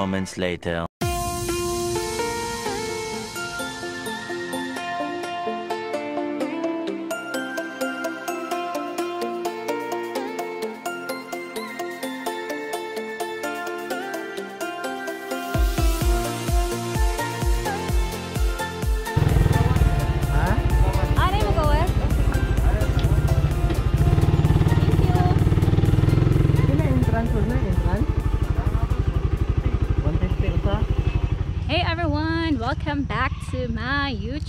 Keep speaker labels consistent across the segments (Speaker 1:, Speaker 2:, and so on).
Speaker 1: moments later.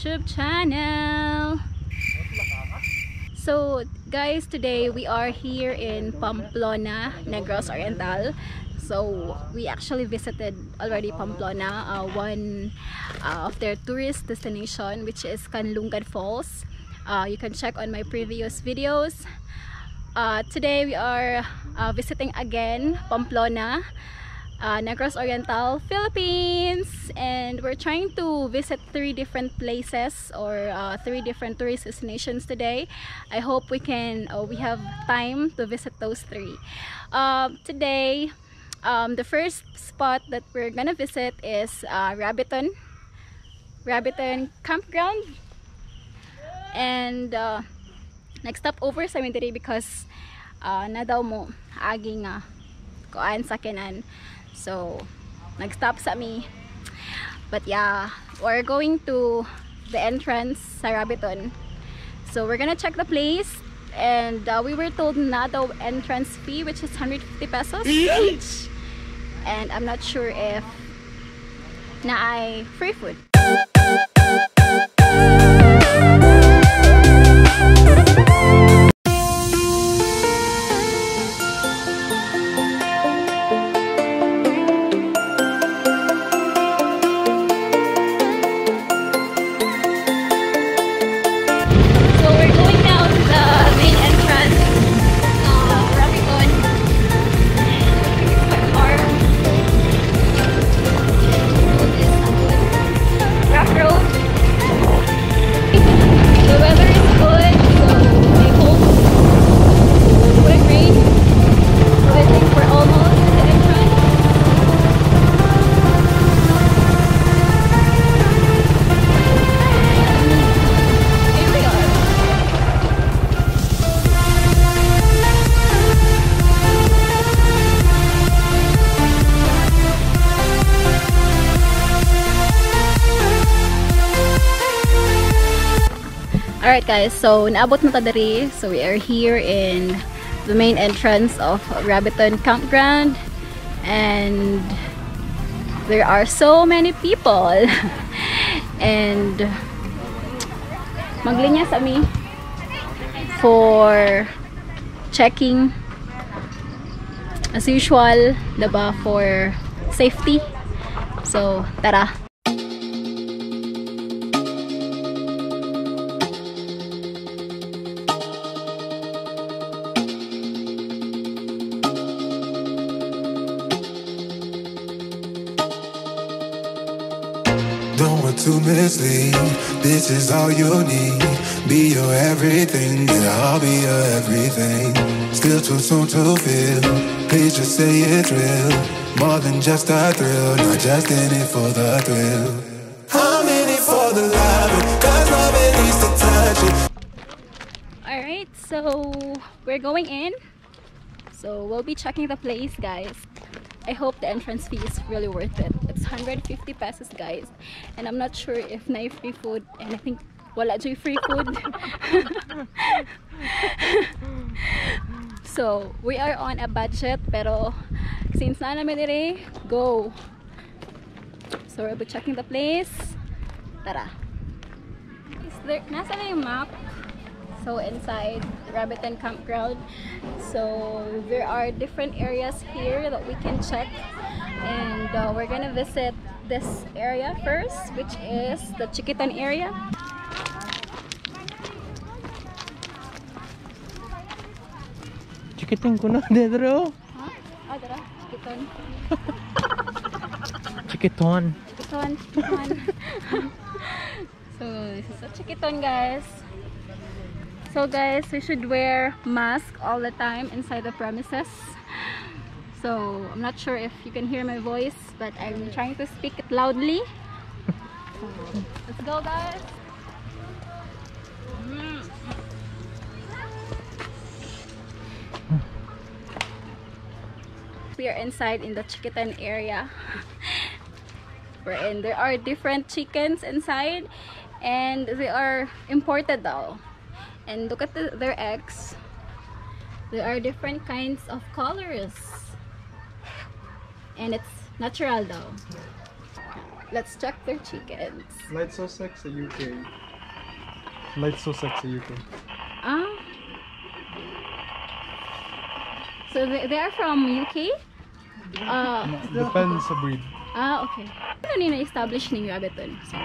Speaker 2: YouTube channel! So guys, today we are here in Pamplona, Negros Oriental. So we actually visited already Pamplona, uh, one uh, of their tourist destination which is Canlungan Falls. Uh, you can check on my previous videos. Uh, today we are uh, visiting again Pamplona uh, Negros Oriental, Philippines. And we're trying to visit three different places or uh, three different tourist destinations today. I hope we can, uh, we have time to visit those three. Um, today, um, the first spot that we're gonna visit is uh, Rabbiton. Rabbiton Campground. And uh, next stop over cemetery because uh, mo aging uh, kuan sa kinan. So, nag-stop sa me. But yeah, we're going to the entrance sa Rabbiton. So, we're gonna check the place. And uh, we were told na daw entrance fee, which is 150 pesos each. And I'm not sure if na ay free food. Alright guys, so naabot na ta diri. So we are here in the main entrance of Rabbiton Campground and there are so many people and maglinya sa mi for checking as usual, diba, for safety. So, tara.
Speaker 3: To mislead. This is all you need. Be your everything, yeah, I'll be your everything. Still too soon to feel. Please just say it's real. More than just a thrill, not just in it for the thrill. I'm in it for the love, cause love it needs to touch it.
Speaker 2: Alright, so we're going in. So we'll be checking the place, guys. I hope the entrance fee is really worth it. It's 150 pesos, guys. And I'm not sure if na free food. And I think wala joy free food. so, we are on a budget. Pero, since na namin dire, go! So, we'll be checking the place. Tara! Is there, nasa na yung map? so inside Rabbiton Campground. So there are different areas here that we can check and uh, we're gonna visit this area first which is the Chiquitan area.
Speaker 4: Chikiting ko na.
Speaker 2: Huh? Ah, Chiquitan.
Speaker 4: Chikiton.
Speaker 2: Chiquitan, Chiquitan. so this is a Chiquitan guys. So guys, we should wear mask all the time inside the premises. So I'm not sure if you can hear my voice, but I'm trying to speak it loudly. So, let's go, guys. Mm. We are inside in the chicken area. Wherein there are different chickens inside and they are imported though. And look at the, their eggs. There are different kinds of colors. And it's natural though. Let's check their chickens.
Speaker 1: Light Sussex, the UK. Light Sussex, the UK.
Speaker 2: Ah. So they, they are from UK? Uh,
Speaker 1: Depends sa breed.
Speaker 2: ah, okay. Ano ni na-establish ni Rabbitton? So,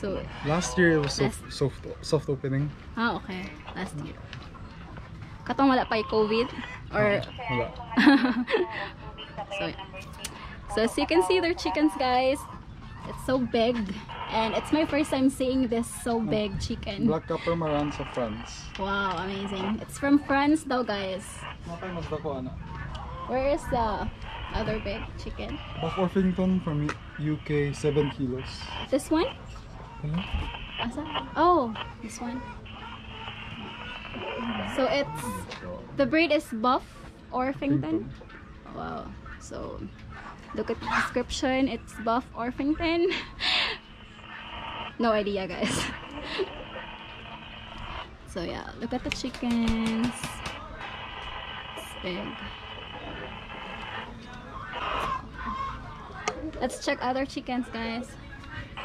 Speaker 2: so,
Speaker 1: Last year it was soft, soft, soft opening.
Speaker 2: ah, okay. Last year. Katong wala pa COVID? Or,
Speaker 1: Wala.
Speaker 2: so. So as you can see, their chickens, guys. It's so big. And it's my first time seeing this so big chicken.
Speaker 1: Black Copper Maran sa France.
Speaker 2: Wow, amazing. It's from France though, guys.
Speaker 1: Mga mas dako ana.
Speaker 2: Where is the other big chicken?
Speaker 1: Buff Orpington from UK, 7 kilos.
Speaker 2: This one?
Speaker 1: Hmm?
Speaker 2: Asa? Oh, this one. So it's the breed is Buff Orpington. Wow. So look at the description. It's Buff Orpington. no idea, guys. so yeah, look at the chickens. It's big. Let's check other chickens, guys.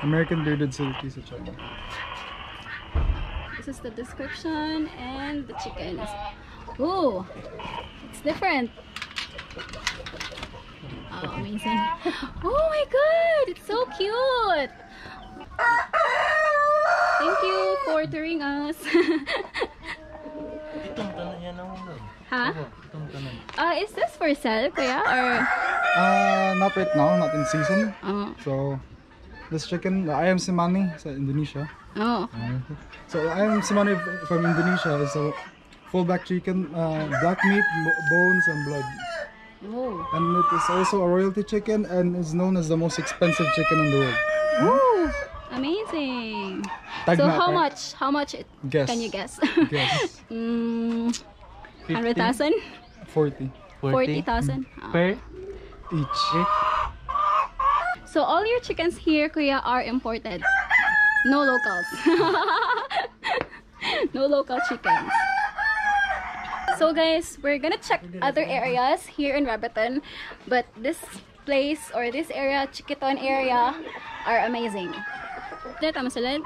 Speaker 1: American Bearded Silky sa China.
Speaker 2: This is the description and the chickens. Ooh, it's different. Oh, amazing. Oh my god, it's so cute. Thank you for touring us.
Speaker 4: Itong tanan yan ang ulo.
Speaker 2: huh?
Speaker 4: Itong.
Speaker 2: Uh, is this for sale, kuya? Or,
Speaker 1: Uh, not right now, not in season.
Speaker 2: oh,
Speaker 1: So, this chicken, the Ayam Cemani sa Indonesia.
Speaker 2: oh,
Speaker 1: So, Ayam Cemani from Indonesia is a full back chicken, uh, black meat, bones, and blood.
Speaker 2: Oh.
Speaker 1: And it is also a royalty chicken and is known as the most expensive chicken in the world.
Speaker 2: Ooh, amazing.
Speaker 1: Tag
Speaker 2: So how
Speaker 1: tag.
Speaker 2: much? How much? It,
Speaker 1: Guess.
Speaker 2: Can you guess?
Speaker 1: Guess.
Speaker 2: mm, 100,000?
Speaker 1: 40
Speaker 2: 40,000? Oh.
Speaker 4: Per?
Speaker 1: each.
Speaker 2: So all your chickens here, kuya, are imported. No locals. no local chickens. So guys, we're gonna check other areas here in Rabbiton, but this place or this area, Chikiton area, are amazing. Dito tama sila.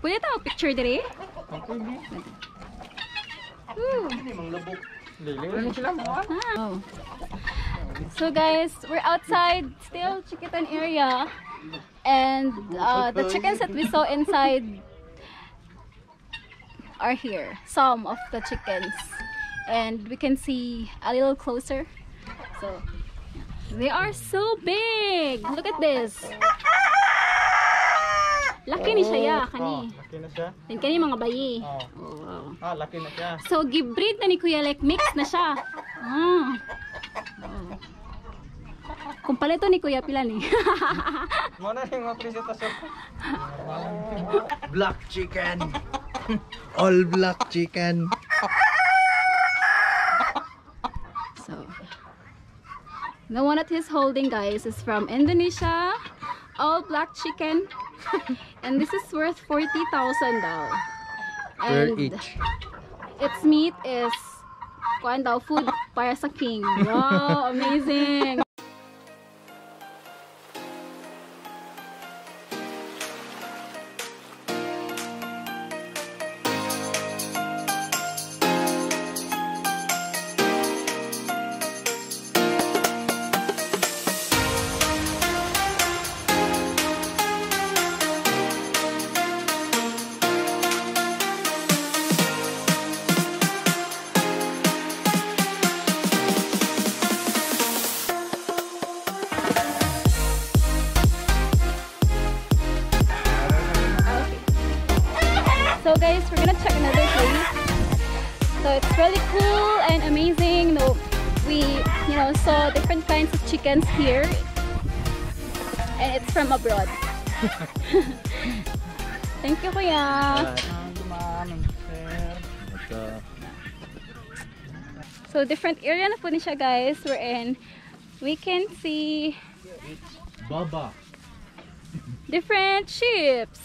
Speaker 2: Pwede tayo picture diri? Ooh. Oh. So guys, we're outside still Chikitan area and uh, the chickens that we saw inside are here. Some of the chickens and we can see a little closer. So they are so big. Look at this. Laki ni siya ya, kani.
Speaker 1: Laki na siya.
Speaker 2: Then kani mga bayi.
Speaker 1: Oh.
Speaker 2: Oh, wow.
Speaker 1: Ah, laki na siya.
Speaker 2: So, gibreed na ni Kuya like mix na siya. Ah. Kung pala ito ni Kuya pila ni.
Speaker 1: Muna yung mga presentasyon.
Speaker 4: Black chicken. All black chicken.
Speaker 2: so, the one that he's holding, guys, is from Indonesia. All black chicken. and this is worth 40,000 daw.
Speaker 4: Per
Speaker 2: And
Speaker 4: each.
Speaker 2: its meat is kuan daw food para sa king. Wow, amazing. Chickens here, and it's from abroad. Thank you, kuya. So different area na po ni siya guys. We're in. We can see
Speaker 4: Baba.
Speaker 2: different ships.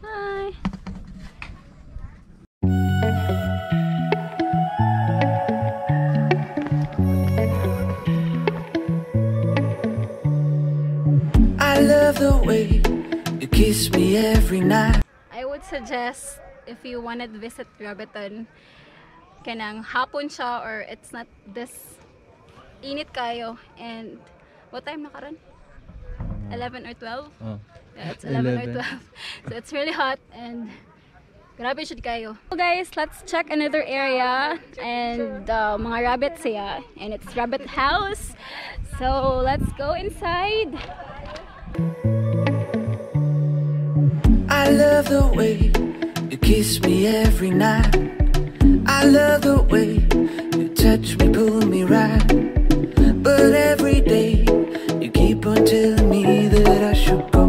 Speaker 2: Hi.
Speaker 5: Love the way you kiss me every night.
Speaker 2: I would suggest if you wanted to visit Rabiton, kanang hapon siya or it's not this init kayo and what time na karon? 11 or 12?
Speaker 4: Oh.
Speaker 2: Yeah, it's 11,
Speaker 4: 11.
Speaker 2: or 12. so it's really hot and grabe siya kayo. So guys, let's check another area and uh, mga rabbits siya and it's rabbit house. So let's go inside.
Speaker 5: I love the way you kiss me every night. I love the way you touch me, pull me right. But every day you keep on telling me that I should go,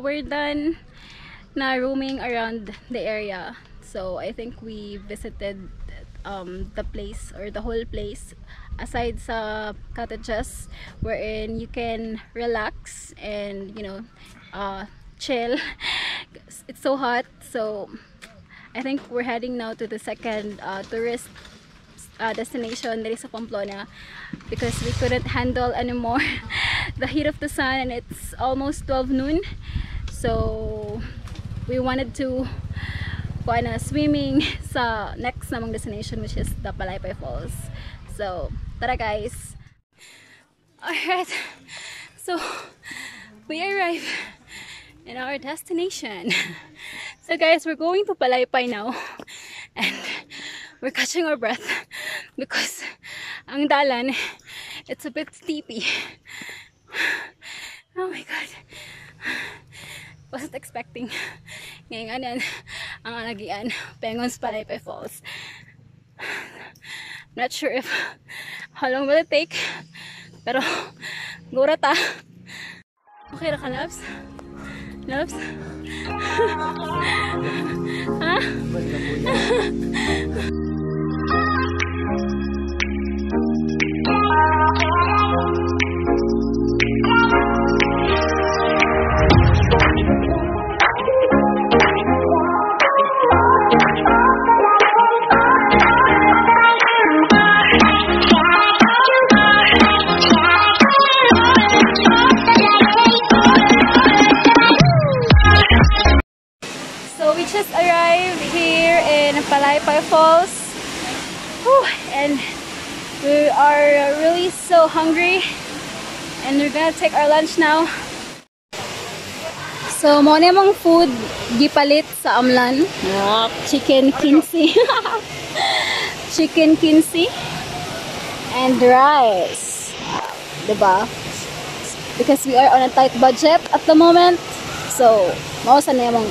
Speaker 5: we're
Speaker 2: done na roaming around the area. So I think we visited um, the place or the whole place aside sa cottages wherein you can relax and you know uh, chill. It's so hot so I think we're heading now to the second uh, tourist uh, destination that is sa Pamplona because we couldn't handle anymore the heat of the sun and it's almost 12 noon so we wanted to kuha na swimming sa next namang destination which is the Palaypay Falls. So tara guys. Alright. So we arrived in our destination. So guys we're going to Palaypay now. And we're catching our breath because ang dalan it's a bit steepy. Oh my god wasn't expecting. Ngayon anan ang alagian Pengon's Palaypay Falls. Not sure if how long will it take pero gura ta. Okay ra ka loves loves ha Palaypay Falls. Whew, and we are really so hungry and we're gonna take our lunch now. So, mo na mong food gipalit sa amlan. Chicken kinsi. Chicken kinsi. And rice. Diba? Because we are on a tight budget at the moment. So, mausa na yung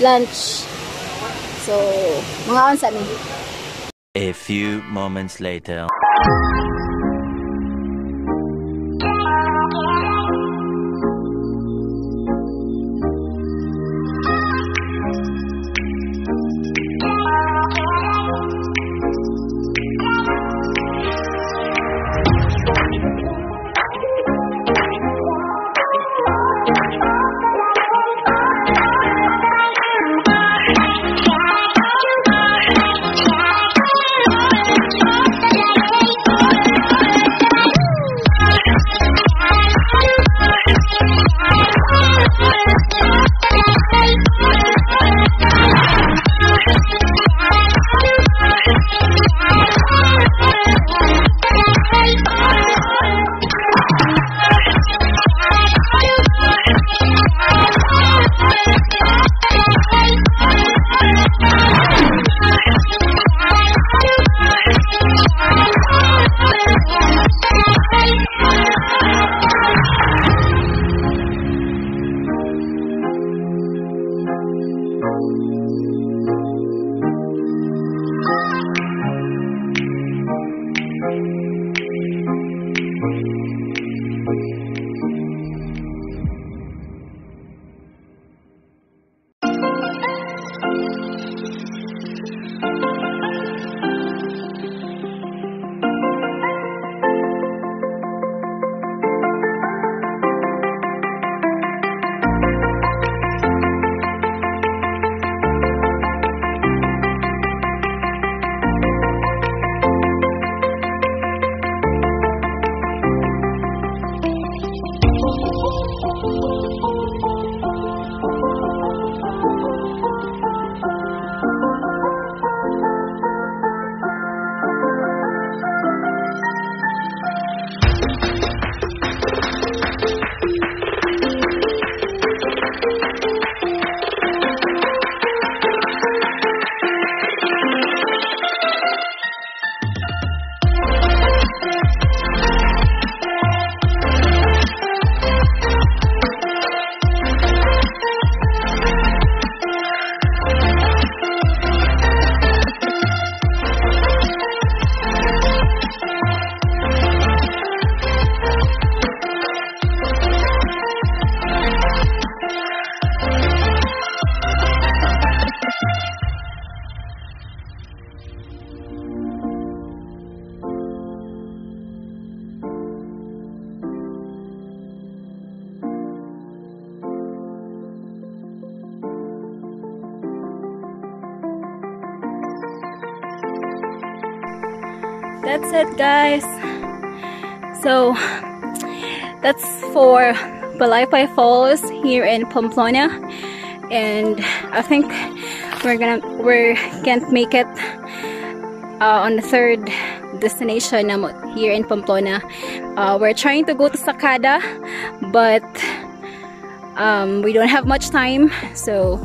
Speaker 2: lunch. So, mga onsa ni.
Speaker 6: A few moments later.
Speaker 2: That's it, guys. So, that's for Palaypay Falls here in Pamplona. And I think we're gonna, we can't make it uh, on the third destination namo here in Pamplona. Uh, we're trying to go to Sakada, but um, we don't have much time. So,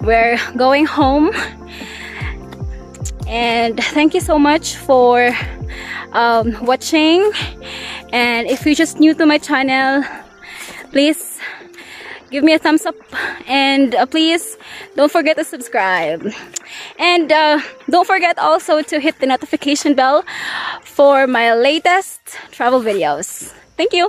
Speaker 2: we're going home and thank you so much for um, watching. And if you're just new to my channel please give me a thumbs up. And uh, please don't forget to subscribe. And uh, don't forget also to hit the notification bell for my latest travel videos. Thank you